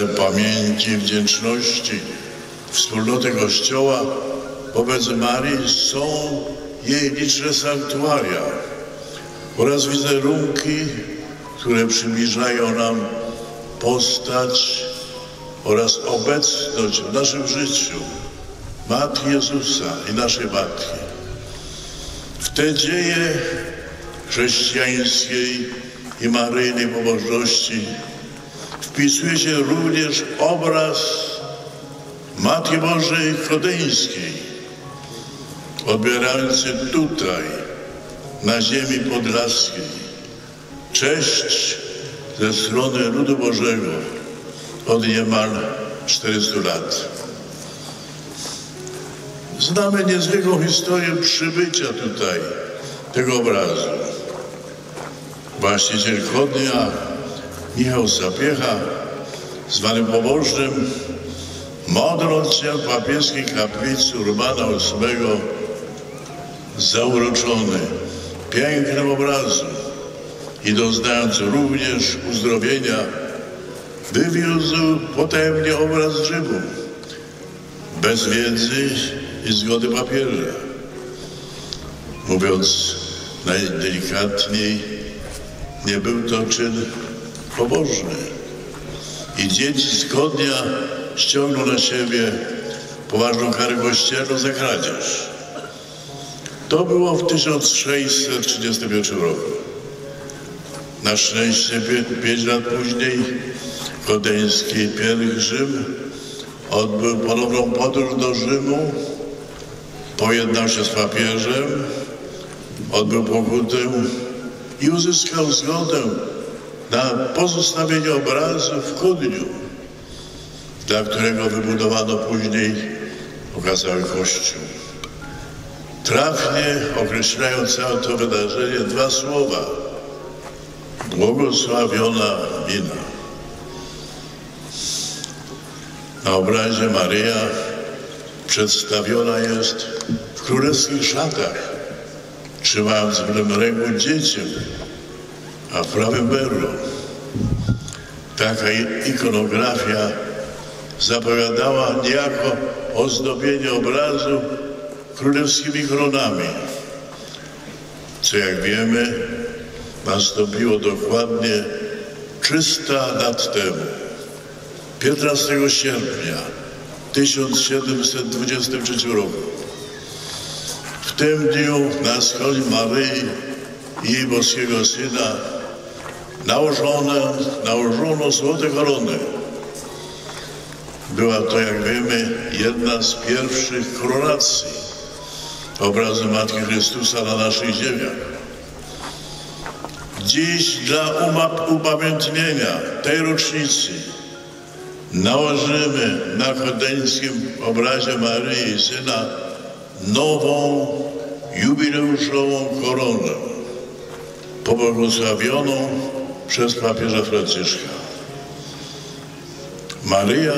okazem pamięci i wdzięczności wspólnoty Kościoła wobec Marii są jej liczne sanktuaria oraz wizerunki, które przybliżają nam postać oraz obecność w naszym życiu Matki Jezusa i naszej Matki. W te dzieje chrześcijańskiej i maryjnej pobożności wpisuje się również obraz Matki Bożej Kodeńskiej, odbierający tutaj, na ziemi podlaskiej, cześć ze strony ludu Bożego od niemal 400 lat. Znamy niezwykłą historię przybycia tutaj tego obrazu. Właściciel Chodnia, Michał Zapiecha, zwany pobożnym, modląc się w papieskiej kaplicy Urbana VIII, zauroczony pięknym obrazem i doznając również uzdrowienia, wywiózł potajemnie obraz Rzymu, bez wiedzy i zgody papieża. Mówiąc najdelikatniej, nie był to czyn pobożny. I dzieci zgodnia ściągnął na siebie poważną karę kościelną za kradzież. To było w 1631 roku. Na szczęście pięć lat później kodeński pielgrzym odbył ponowną podróż do Rzymu, pojednał się z papieżem, odbył pokutę i uzyskał zgodę na pozostawienie obrazu w Kudniu, dla którego wybudowano później okazały kościół. Trafnie określają całe to wydarzenie dwa słowa. Błogosławiona wina. Na obrazie Maryja przedstawiona jest w królewskich szatach, trzymając w ręku dziecię, a w prawym berło. Taka ikonografia zapowiadała niejako ozdobienie obrazu królewskimi koronami, co jak wiemy nastąpiło dokładnie 300 lat temu, 15 sierpnia 1723 roku. W tym dniu na schronie Maryi i jej boskiego Syna nałożono, nałożono złote korony. Była to, jak wiemy, jedna z pierwszych koronacji obrazu Matki Chrystusa na naszych ziemiach. Dziś dla upamiętnienia tej rocznicy nałożymy na chodeńskim obrazie Maryi i Syna nową, jubileuszową koronę, pobłogosławioną przez papieża Franciszka. Maryja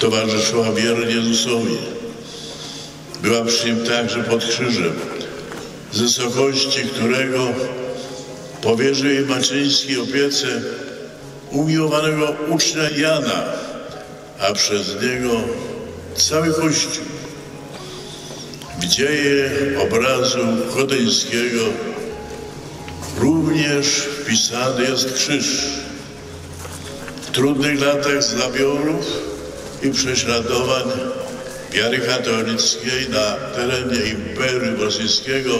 towarzyszyła wiernie Jezusowi. Była przy nim także pod krzyżem, z wysokości którego powierzył jej macieńskiej opiece umiłowanego ucznia Jana, a przez niego cały Kościół. W dzieje obrazu kodeńskiego również wpisany jest krzyż. W trudnych latach zabiorów i prześladowań wiary katolickiej na terenie Imperium Rosyjskiego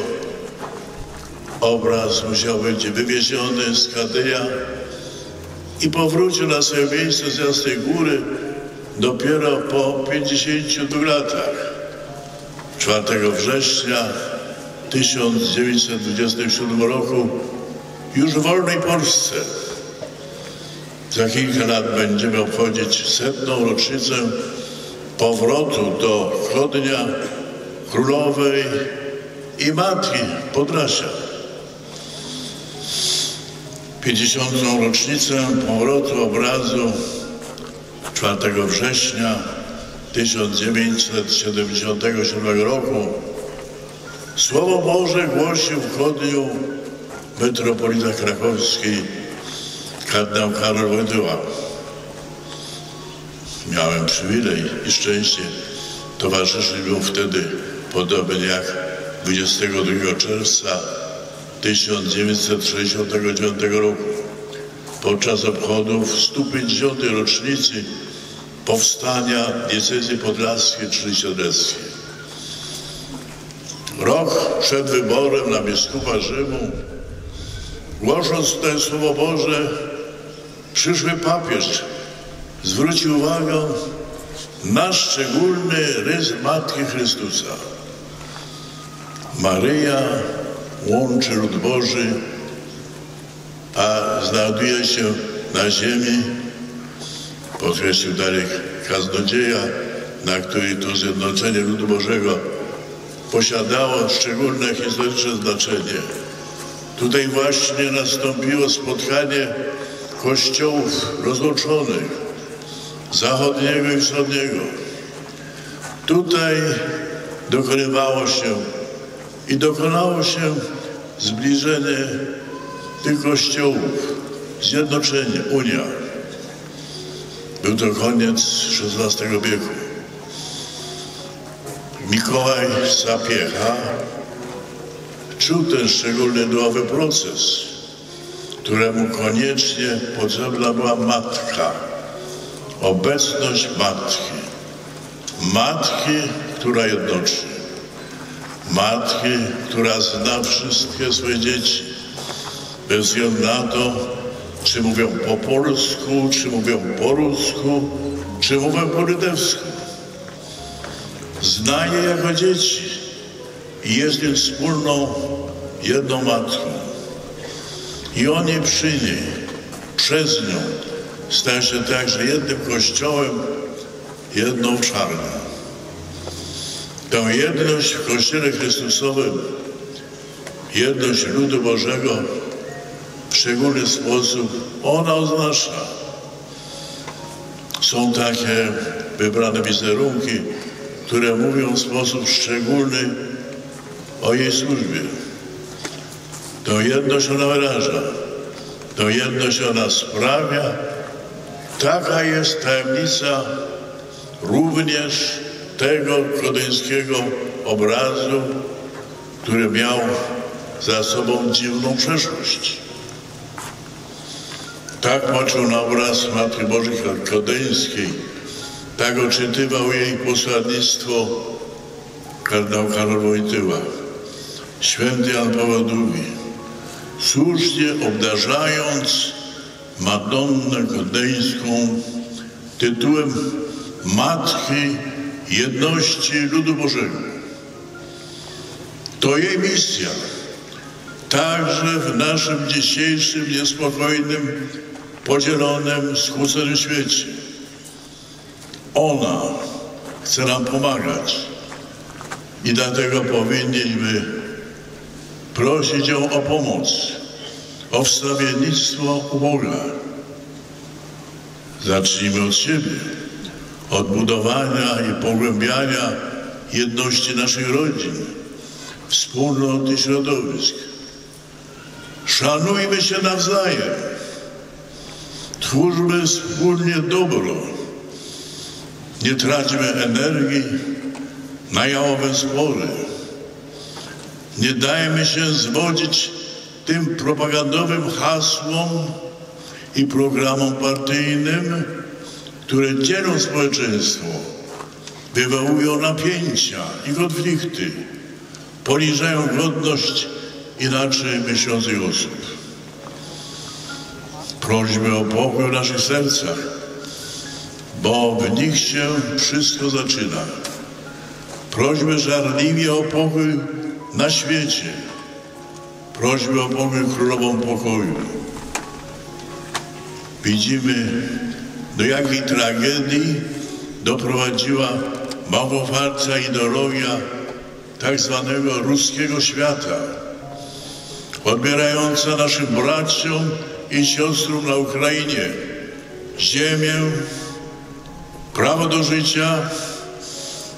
obraz musiał być wywieziony z Katyja i powrócił na swoje miejsce z Jasnej Góry dopiero po 52 latach. 4 września 1927 roku już w wolnej Polsce. Za kilka lat będziemy obchodzić setną rocznicę powrotu do Chodnia Królowej i Matki Podlasia. 50. rocznicę powrotu obrazu 4 września 1977 roku Słowo Boże głosił w Chodniu metropolita krakowski kardynał Karol Wojtyła. miałem przywilej i szczęście towarzyszyć mu wtedy, podobnie jak 22 czerwca 1969 roku podczas obchodów 150. rocznicy powstania diecezji podlaskiej czy siedleckiej. Rok przed wyborem na biskupa Rzymu, głosząc tutaj Słowo Boże, przyszły papież zwrócił uwagę na szczególny rys Matki Chrystusa. Maryja łączy lud Boży, a znajduje się na ziemi, podkreślił Darek Kaznodzieja, na której to zjednoczenie ludu Bożego posiadało szczególne historyczne znaczenie. Tutaj właśnie nastąpiło spotkanie kościołów rozłączonych, zachodniego i wschodniego. Tutaj dokonywało się i dokonało się zbliżenie tych kościołów, zjednoczenie, Unia. Był to koniec XVI wieku. Mikołaj Sapiecha czuł ten szczególny duchowy proces, któremu koniecznie potrzebna była matka, obecność matki. Matki, która jednoczy. Matki, która zna wszystkie swoje dzieci. Bez względu na to, czy mówią po polsku, czy mówią po rusku, czy mówią po litewsku. Zna je jako dzieci i jest im wspólną jedną matką. I oni przy niej, przez nią, stają się także jednym kościołem, jedną czarną. Tę jedność w Kościele Chrystusowym, jedność ludu Bożego w szczególny sposób ona oznacza. Są takie wybrane wizerunki, które mówią w sposób szczególny o jej służbie. Tą jedność ona wyraża, tą jedność ona sprawia. Taka jest tajemnica również tego kodyńskiego obrazu, który miał za sobą dziwną przeszłość. Tak patrzył na obraz Matki Bożej Kodeńskiej, tak odczytywał jej posłannictwo kardynał Karol Wojtyła. Święty Jan Paweł II, słusznie obdarzając Madonnę Kodeńską tytułem Matki Jedności Ludu Bożego. To jej misja, także w naszym dzisiejszym niespokojnym, podzielonym, skłóconym świecie. Ona chce nam pomagać i dlatego powinniśmy prosić ją o pomoc, o wstawiennictwo Boga. Zacznijmy od siebie, od budowania i pogłębiania jedności naszych rodzin, wspólnot i środowisk. Szanujmy się nawzajem. Twórzmy wspólnie dobro. Nie traćmy energii na jałowe spory. Nie dajmy się zwodzić tym propagandowym hasłom i programom partyjnym, które dzielą społeczeństwo, wywołują napięcia i konflikty, poniżają godność inaczej myślących osób. Prośmy o pokój w naszych sercach, bo w nich się wszystko zaczyna. Prośmy żarliwie o pokój na świecie. Prośmy o pokój królową pokoju. Widzimy, do jakiej tragedii doprowadziła małowalcza ideologia tak zwanego ruskiego świata, odbierająca naszym braciom i siostrom na Ukrainie ziemię, prawo do życia,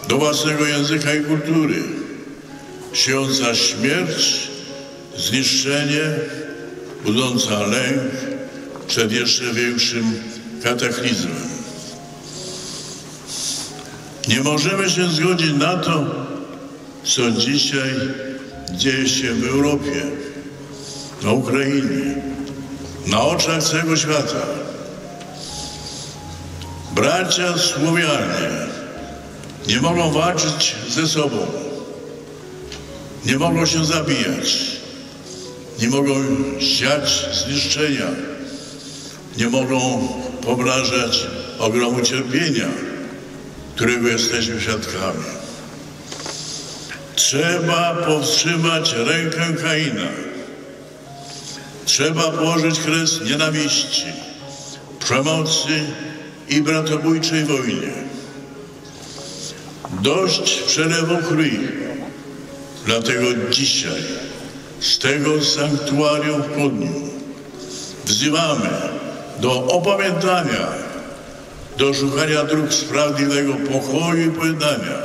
do własnego języka i kultury, siejąca śmierć, zniszczenie, budząca lęk przed jeszcze większym kataklizmem. Nie możemy się zgodzić na to, co dzisiaj dzieje się w Europie, na Ukrainie, na oczach całego świata. Bracia Słowianie nie mogą walczyć ze sobą, nie mogą się zabijać, nie mogą siać zniszczenia, nie mogą pomnażać ogromu cierpienia, którego jesteśmy świadkami. Trzeba powstrzymać rękę Kaina. Trzeba położyć kres nienawiści, przemocy i bratobójczej wojnie. Dość przelewu krwi. Dlatego dzisiaj z tego sanktuarium w Kudniu wzywamy do opamiętania, do szukania dróg sprawiedliwego pokoju i pojednania.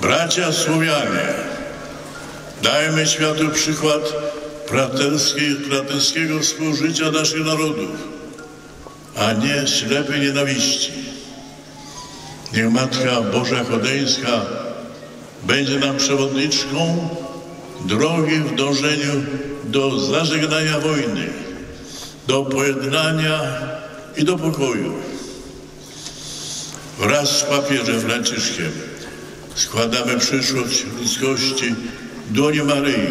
Bracia Słowianie, dajmy światu przykład braterskiego współżycia naszych narodów, a nie ślepej nienawiści. Niech Matka Boża Chodeńska będzie nam przewodniczką drogi w dążeniu do zażegnania wojny, do pojednania i do pokoju. Wraz z papieżem Franciszkiem składamy przyszłość ludzkości dłonie Maryi,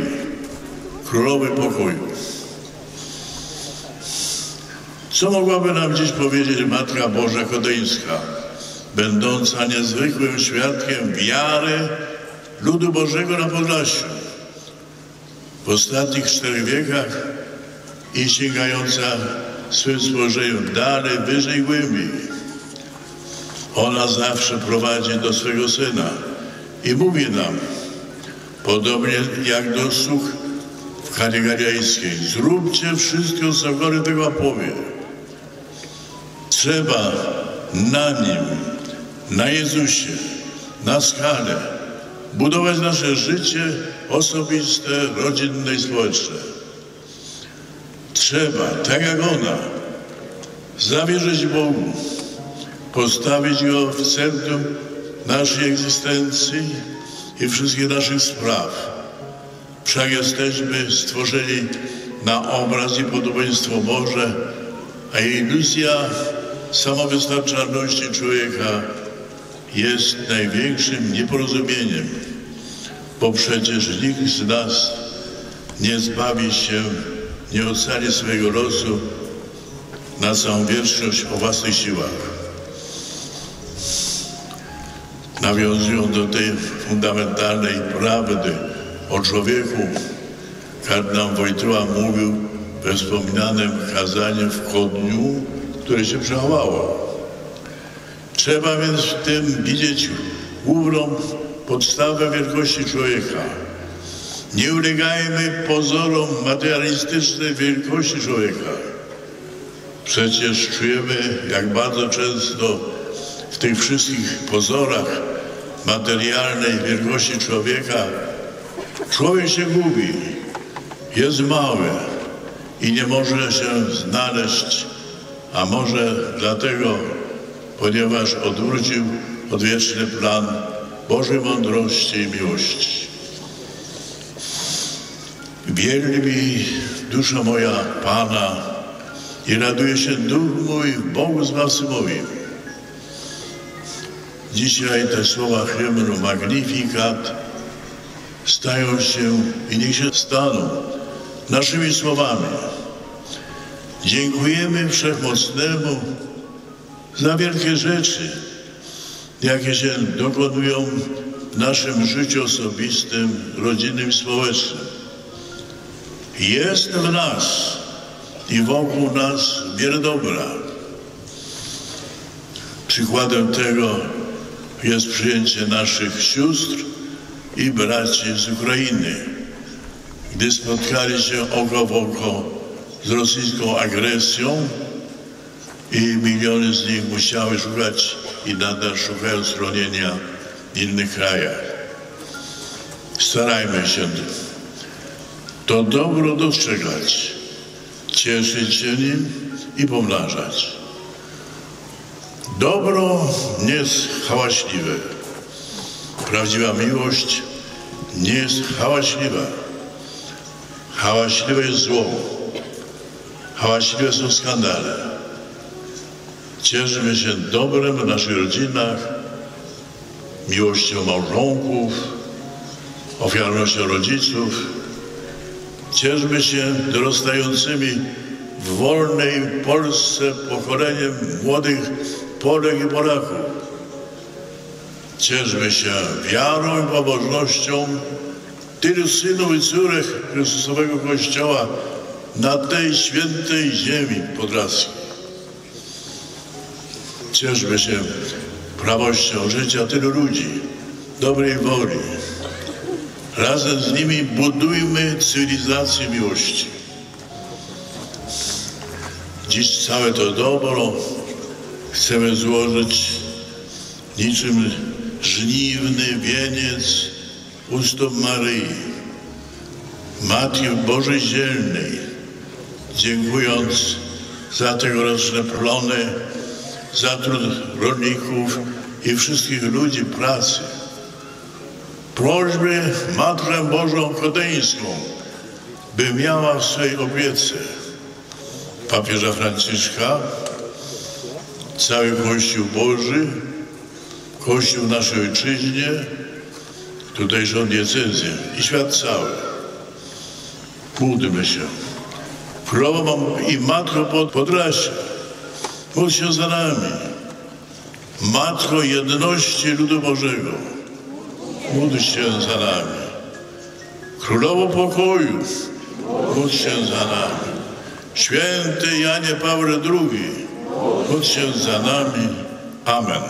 Królowej Pokoju. Co mogłaby nam dziś powiedzieć Matka Boża Kodeńska, będąca niezwykłym świadkiem wiary ludu Bożego na Podlasiu? W ostatnich czterech wiekach i sięgająca swym stworzeniu dalej, wyżej, głębiej. Ona zawsze prowadzi do swego Syna i mówi nam, podobnie jak do słuch w Kanie Galilejskiej, zróbcie wszystko, co Gory tego powie. Trzeba na Nim, na Jezusie, na skalę budować nasze życie osobiste, rodzinne i społeczne. Trzeba, tak jak ona, zawierzyć Bogu, postawić Go w centrum naszej egzystencji i wszystkich naszych spraw. Wszak jesteśmy stworzeni na obraz i podobieństwo Boże, a iluzja samowystarczalności człowieka jest największym nieporozumieniem, bo przecież nikt z nas nie zbawi się, nie ocali swojego losu na całą wieczność o własnych siłach. Nawiązując do tej fundamentalnej prawdy o człowieku, kardynał Wojtyła mówił we wspominanym kazaniu w Kodniu, które się przechowało. Trzeba więc w tym widzieć główną podstawę wielkości człowieka. Nie ulegajmy pozorom materialistycznej wielkości człowieka. Przecież czujemy, jak bardzo często w tych wszystkich pozorach materialnej wielkości człowieka człowiek się gubi, jest mały i nie może się znaleźć, a może dlatego, ponieważ odwrócił odwieczny plan Bożej mądrości i miłości. Wierni mi dusza moja Pana i raduje się duch mój w Bogu Zbawcy moim. Dzisiaj te słowa hymnu Magnifikat stają się i niech się staną naszymi słowami. Dziękujemy Wszechmocnemu za wielkie rzeczy, jakie się dokonują w naszym życiu osobistym, rodzinnym społecznym. Jest w nas i wokół nas wiele dobra. Przykładem tego jest przyjęcie naszych sióstr i braci z Ukrainy, gdy spotkali się oko w oko z rosyjską agresją i miliony z nich musiały szukać i nadal szukają schronienia w innych krajach. Starajmy się to dobro dostrzegać, cieszyć się nim i pomnażać. Dobro nie jest hałaśliwe. Prawdziwa miłość nie jest hałaśliwa. Hałaśliwe jest zło. Hałaśliwe są skandale. Cieszymy się dobrem w naszych rodzinach, miłością małżonków, ofiarnością rodziców. Cieszmy się dorastającymi w wolnej Polsce pokoleniem młodych Polek i Polaków. Cieszmy się wiarą i pobożnością tylu synów i córek Chrystusowego Kościoła na tej świętej ziemi podlaskiej. Cieszmy się prawością życia tylu ludzi, dobrej woli. Razem z nimi budujmy cywilizację miłości. Dziś całe to dobro chcemy złożyć niczym żniwny wieniec u stóp Maryi, Matki Bożej Dzielnej, dziękując za tegoroczne plony, za trud rolników i wszystkich ludzi pracy. Prośby Matkę Bożą Kodeńską, by miała w swej opiece papieża Franciszka, cały Kościół Boży, Kościół naszej ojczyźnie, tutejszą diecezję i świat cały. Módlmy się. Królową i Matko pod Podlasia, módl się za nami. Matko jedności ludu Bożego, módl się za nami. Królowo pokoju, módl się za nami. Święty Janie Paweł II, módl się za nami. Amen.